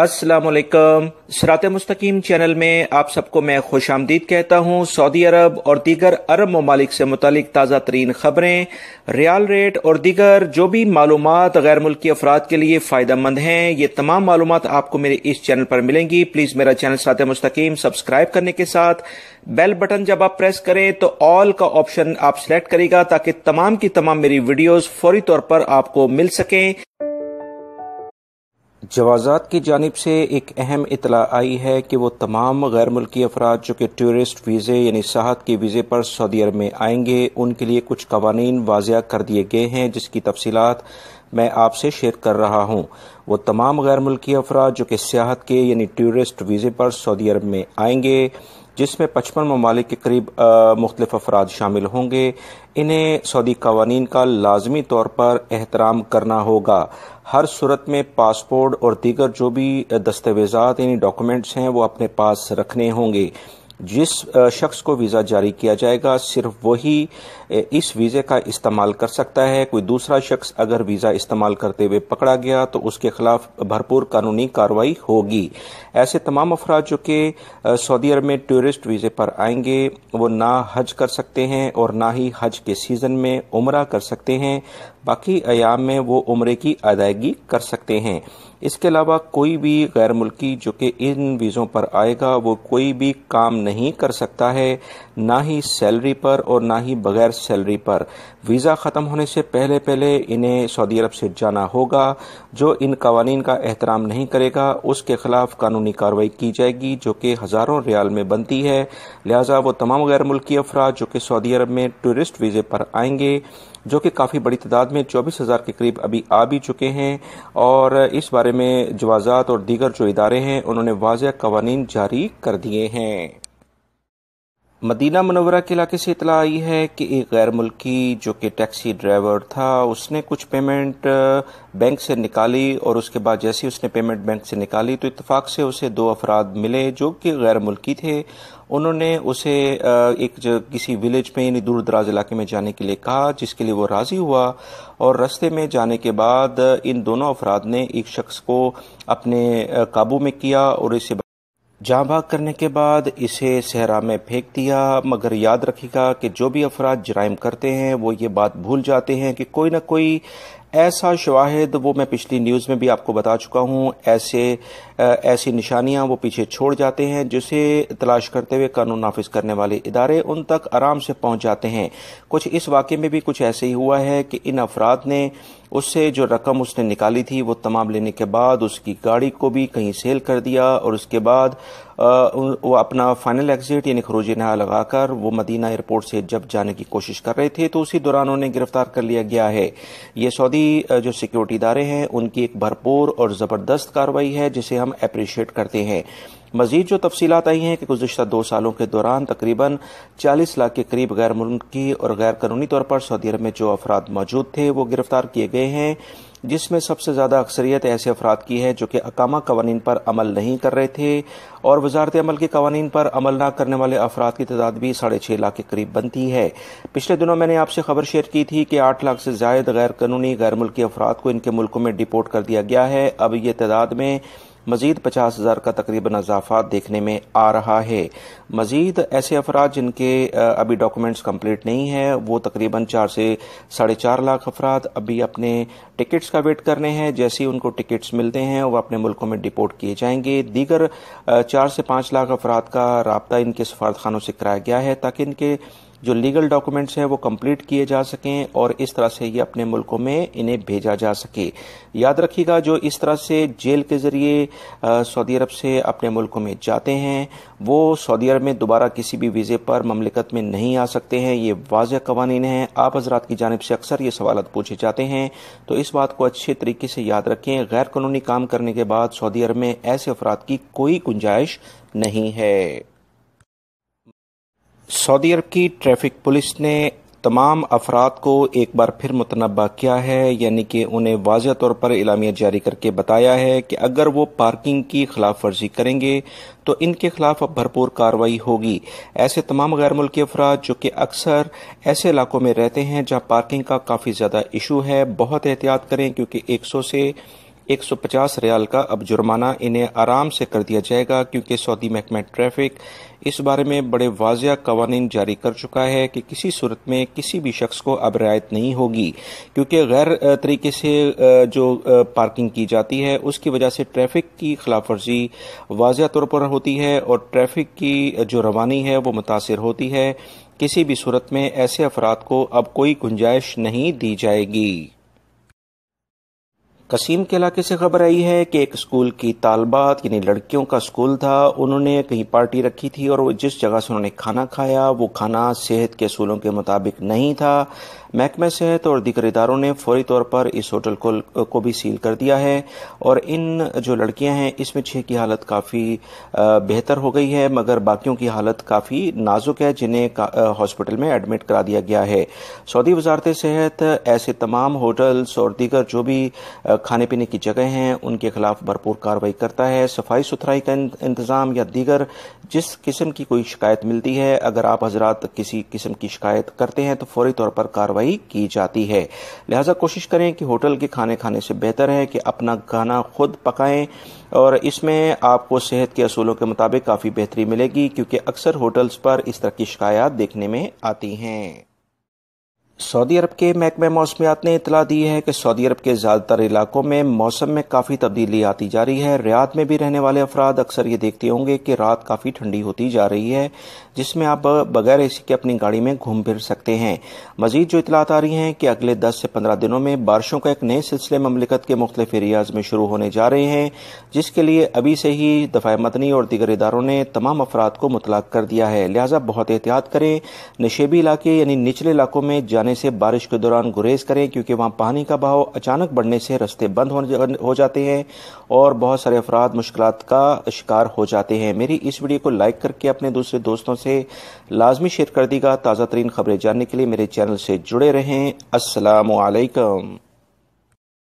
السلام علیکم۔ سرات مستقیم چینل میں آپ سب کو میں خوش آمدید کہتا ہوں۔ سعودی عرب اور دیگر عرب ممالک سے متعلق تازہ ترین خبریں۔ ریال ریٹ اور دیگر جو بھی معلومات غیر ملکی افراد کے لیے فائدہ مند ہیں، یہ تمام معلومات آپ کو میرے اس چینل پر ملیں گی۔ پلیز میرا چینل سرات مستقیم سبسکرائب کرنے کے ساتھ بیل بٹن جب آپ پریس کریں تو آل کا آپشن آپ سلیکٹ کرے گا تاکہ تمام کی تمام میری ویڈیوز فوری طور پر آپ کو مل سکیں۔ جوازات کی جانب سے ایک اہم اطلاع آئی ہے کہ وہ تمام غیر ملکی افراد جو کہ ٹورسٹ ویزے یعنی سیاحت کے ویزے پر سعودی عرب میں آئیں گے، ان کے لیے کچھ قوانین واضح کر دیے گئے ہیں، جس کی تفصیلات میں آپ سے شیئر کر رہا ہوں۔ وہ تمام غیر ملکی افراد جو کہ سیاحت کے یعنی ٹورسٹ ویزے پر سعودی عرب میں آئیں گے جس میں پچپن ممالک کے قریب مختلف افراد شامل ہوں گے۔ انہیں سعودی قوانین کا لازمی طور پر احترام کرنا ہوگا۔ ہر صورت میں پاسپورٹ اور دیگر جو بھی دستاویزات یعنی ڈاکومنٹس ہیں، وہ اپنے پاس رکھنے ہوں گے۔ جس شخص کو ویزا جاری کیا جائے گا، صرف وہی اس ویزے کا استعمال کر سکتا ہے۔ کوئی دوسرا شخص اگر ویزا استعمال کرتے ہوئے پکڑا گیا تو اس کے خلاف بھرپور قانونی کاروائی ہوگی۔ ایسے تمام افراد جو کہ سعودی عرب میں ٹورسٹ ویزے پر آئیں گے، وہ نہ حج کر سکتے ہیں اور نہ ہی حج کے سیزن میں عمرہ کر سکتے ہیں۔ باقی ایام میں وہ عمرے کی ادائیگی کر سکتے ہیں۔ اس کے علاوہ کوئی بھی غیر ملکی جو کہ ان ویزوں پر آئے گا، وہ کوئی بھی کام نہیں کر سکتا ہے، نہ ہی سیلری پر اور نہ ہی بغیر سیلری پر۔ ویزا ختم ہونے سے پہلے پہلے انہیں سعودی عرب سے جانا ہوگا، جو ان قوانین کا احترام نہیں کرے گا۔ اس کے خلاف قانونی کارروائی کی جائے گی، جو کہ ہزاروں ریال میں بنتی ہے۔ لہٰذا وہ تمام غیر ملکی افراد جو کہ سعودی عرب میں ٹورسٹ ویزے پر آئیں گے جو کہ کافی بڑی تعداد میں چوبیس ہزار کے قریب ابھی آ بھی چکے ہیں اور اس بارے میں جوازات اور دیگر جو ادارے ہیں، انہوں نے واضح قوانین جاری کر دیے ہیں۔ مدینہ منورہ کے علاقے سے اطلاع آئی ہے کہ ایک غیر ملکی جو کہ ٹیکسی ڈرائیور تھا، اس نے کچھ پیمنٹ بینک سے نکالی اور اس کے بعد جیسے اس نے پیمنٹ بینک سے نکالی تو اتفاق سے اسے دو افراد ملے جو کہ غیر ملکی تھے۔ انہوں نے اسے ایک کسی ولیج میں یعنی دور دراز علاقے میں جانے کے لیے کہا، جس کے لیے وہ راضی ہوا اور رستے میں جانے کے بعد ان دونوں افراد نے ایک شخص کو اپنے قابو میں کیا اور اسے جاں بھاگ کرنے کے بعد اسے صحرا میں پھینک دیا، مگر یاد رکھے گا کہ جو بھی افراد جرائم کرتے ہیں، وہ یہ بات بھول جاتے ہیں کہ کوئی نہ کوئی ایسا شواہد وہ میں پچھلی نیوز میں بھی آپ کو بتا چکا ہوں، ایسے ایسی نشانیاں وہ پیچھے چھوڑ جاتے ہیں جسے تلاش کرتے ہوئے قانون نافذ کرنے والے ادارے ان تک آرام سے پہنچ جاتے ہیں۔ کچھ اس واقعے میں بھی کچھ ایسے ہی ہوا ہے کہ ان افراد نے اس سے جو رقم اس نے نکالی تھی وہ تمام لینے کے بعد اس کی گاڑی کو بھی کہیں سیل کر دیا اور اس کے بعد وہ اپنا فائنل ایگزٹ یعنی خروج نہا لگا کر وہ مدینہ ایئرپورٹ سے جب جانے کی کوشش کر رہے تھے تو اسی دوران انہیں گرفتار کر لیا گیا ہے۔ یہ سعودی جو سیکیورٹی ادارے ہیں، ان کی ایک بھرپور اور زبردست کاروائی ہے جسے ہم اپریشیٹ کرتے ہیں۔ مزید جو تفصیلات آئی ہیں کہ گزشتہ دو سالوں کے دوران تقریباً چالیس لاکھ کے قریب غیر ملکی اور غیر قانونی طور پر سعودی عرب میں جو افراد موجود تھے وہ گرفتار کیے گئے ہیں، جس میں سب سے زیادہ اکثریت ایسے افراد کی ہے جو کہ اقامہ قوانین پر عمل نہیں کر رہے تھے اور وزارت عمل کے قوانین پر عمل نہ کرنے والے افراد کی تعداد بھی ساڑھے چھ لاکھ کے قریب بنتی ہے۔ پچھلے دنوں میں نے آپ سے خبر شیئر کی تھی کہ آٹھ لاکھ سے زائد غیر قانونی غیر ملکی افراد کو ان کے ملکوں میں ڈپورٹ کر دیا گیا ہے۔ اب یہ تعداد میں مزید پچاس ہزار کا تقریباً اضافہ دیکھنے میں آ رہا ہے۔ مزید ایسے افراد جن کے ابھی ڈاکومنٹس کمپلیٹ نہیں ہیں، وہ تقریباً چار سے ساڑھے چار لاکھ افراد ابھی اپنے ٹکٹس کا ویٹ کرنے ہیں۔ جیسے ان کو ٹکٹس ملتے ہیں، وہ اپنے ملکوں میں ڈپورٹ کیے جائیں گے۔ دیگر چار سے پانچ لاکھ افراد کا رابطہ ان کے سفارت خانوں سے کرایا گیا ہے تاکہ ان کے جو لیگل ڈاکومنٹس ہیں وہ کمپلیٹ کیے جا سکیں اور اس طرح سے یہ اپنے ملکوں میں انہیں بھیجا جا سکے۔ یاد رکھیے گا جو اس طرح سے جیل کے ذریعے سعودی عرب سے اپنے ملکوں میں جاتے ہیں، وہ سعودی عرب میں دوبارہ کسی بھی ویزے پر مملکت میں نہیں آ سکتے ہیں۔ یہ واضح قوانین ہیں۔ آپ حضرات کی جانب سے اکثر یہ سوالات پوچھے جاتے ہیں۔ تو اس بات کو اچھے طریقے سے یاد رکھیں۔ غیر قانونی کام کرنے کے بعد سعودی عرب میں ایسے افراد کی کوئی گنجائش نہیں ہے۔ سعودی عرب کی ٹریفک پولیس نے تمام افراد کو ایک بار پھر متنبع کیا ہے یعنی کہ انہیں واضح طور پر اعلامیہ جاری کر کے بتایا ہے کہ اگر وہ پارکنگ کی خلاف ورزی کریں گے تو ان کے خلاف اب بھرپور کاروائی ہوگی۔ ایسے تمام غیر ملکی افراد جو کہ اکثر ایسے علاقوں میں رہتے ہیں جہاں پارکنگ کا کافی زیادہ ایشو ہے، بہت احتیاط کریں کیونکہ ایک سو سے ایک سو پچاس ریال کا اب جرمانہ انہیں آرام سے کر دیا جائے گا، کیونکہ سعودی محکمہ ٹریفک اس بارے میں بڑے واضح قوانین جاری کر چکا ہے کہ کسی صورت میں کسی بھی شخص کو اب رعایت نہیں ہوگی۔ کیونکہ غیر طریقے سے جو پارکنگ کی جاتی ہے، اس کی وجہ سے ٹریفک کی خلاف ورزی واضح طور پر ہوتی ہے اور ٹریفک کی جو روانی ہے وہ متاثر ہوتی ہے۔ کسی بھی صورت میں ایسے افراد کو اب کوئی گنجائش نہیں دی جائے گی۔ قسیم کے علاقے سے خبر آئی ہے کہ ایک اسکول کی طالبات یعنی لڑکیوں کا اسکول تھا، انہوں نے کہیں پارٹی رکھی تھی اور جس جگہ سے انہوں نے کھانا کھایا، وہ کھانا صحت کے اصولوں کے مطابق نہیں تھا۔ محکمہ صحت اور دیگر اداروں نے فوری طور پر اس ہوٹل کو بھی سیل کر دیا ہے اور ان جو لڑکیاں ہیں، اس میں چھ کی حالت کافی بہتر ہو گئی ہے، مگر باقیوں کی حالت کافی نازک ہے، جنہیں ہاسپٹل میں ایڈمٹ کرا دیا گیا ہے۔ سعودی وزارت صحت، ایسے تمام ہوٹلز اور دیگر جو بھی کھانے پینے کی جگہ ہیں، ان کے خلاف بھرپور کاروائی کرتا ہے، صفائی ستھرائی کا انتظام یا دیگر جس قسم کی کوئی شکایت ملتی ہے، اگر آپ حضرات کسی قسم کی شکایت کرتے ہیں تو فوری طور پر کاروائی کی جاتی ہے۔ لہذا کوشش کریں کہ ہوٹل کے کھانے کھانے سے بہتر ہے کہ اپنا کھانا خود پکائیں اور اس میں آپ کو صحت کے اصولوں کے مطابق کافی بہتری ملے گی، کیونکہ اکثر ہوٹلز پر اس طرح کی شکایات دیکھنے میں آتی ہیں۔ سعودی عرب کے محکمہ موسمیات نے اطلاع دی ہے کہ سعودی عرب کے زیادہ تر علاقوں میں موسم میں کافی تبدیلی آتی جا رہی ہے۔ ریاض میں بھی رہنے والے افراد اکثر یہ دیکھتے ہوں گے کہ رات کافی ٹھنڈی ہوتی جا رہی ہے، جس میں آپ بغیر اسی کے اپنی گاڑی میں گھوم پھر سکتے ہیں۔ مزید جو اطلاعات آ رہی ہیں کہ اگلے دس سے پندرہ دنوں میں بارشوں کا ایک نئے سلسلے مملکت کے مختلف ایریاز میں شروع ہونے جا رہے ہیں، جس کے لیے ابھی سے ہی دفاع مدنی اور دیگر اداروں نے تمام افراد کو مطلق کر دیا ہے۔ لہٰذا بہت احتیاط کریں، نشیبی علاقے یعنی نچلے علاقوں میں جانے سے بارش کے دوران گریز کریں، کیونکہ وہاں پانی کا بہاؤ اچانک بڑھنے سے رستے بند ہو جاتے ہیں اور بہت سارے افراد مشکلات کا شکار ہو جاتے ہیں۔ میری اس ویڈیو کو لائک کر کے اپنے دوسرے دوستوں سے لازمی شیئر کر دی گا تازہ ترین خبریں جاننے کے لیے میرے چینل سے جڑے رہیں۔ السلام علیکم۔